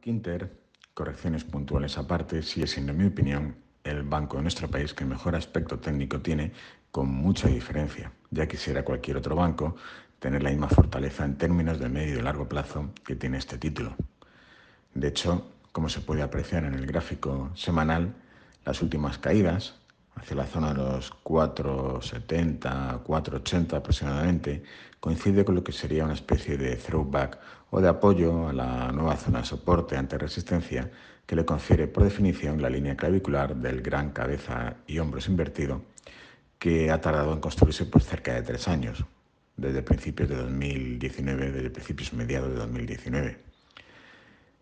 Quinter, correcciones puntuales aparte, sigue siendo, en mi opinión, el banco de nuestro país que mejor aspecto técnico tiene con mucha diferencia. Ya quisiera cualquier otro banco tener la misma fortaleza en términos de medio y largo plazo que tiene este título. De hecho, como se puede apreciar en el gráfico semanal, las últimas caídas hacia la zona de los 4,70, 4,80 aproximadamente, coincide con lo que sería una especie de throwback o de apoyo a la nueva zona de soporte ante resistencia que le confiere por definición la línea clavicular del gran cabeza y hombros invertido que ha tardado en construirse por cerca de tres años, desde principios de 2019, desde principios mediados de 2019.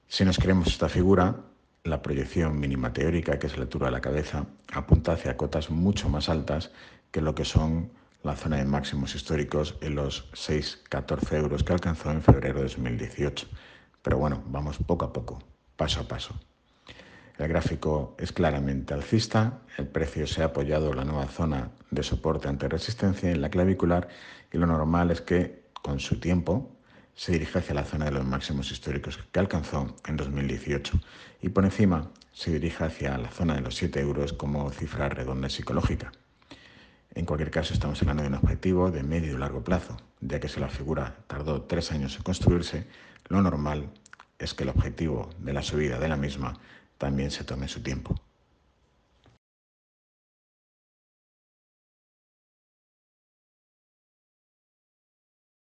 Si nos creemos esta figura, la proyección mínima teórica, que es la altura de la cabeza, apunta hacia cotas mucho más altas que lo que son la zona de máximos históricos en los 6,14 euros que alcanzó en febrero de 2018. Pero bueno, vamos poco a poco, paso a paso. El gráfico es claramente alcista, el precio se ha apoyado en la nueva zona de soporte ante resistencia en la clavicular y lo normal es que con su tiempo se dirige hacia la zona de los máximos históricos que alcanzó en 2018 y por encima se dirige hacia la zona de los 7 euros como cifra redonda psicológica. En cualquier caso, estamos hablando de un objetivo de medio y largo plazo, ya que si la figura tardó tres años en construirse, lo normal es que el objetivo de la subida de la misma también se tome su tiempo.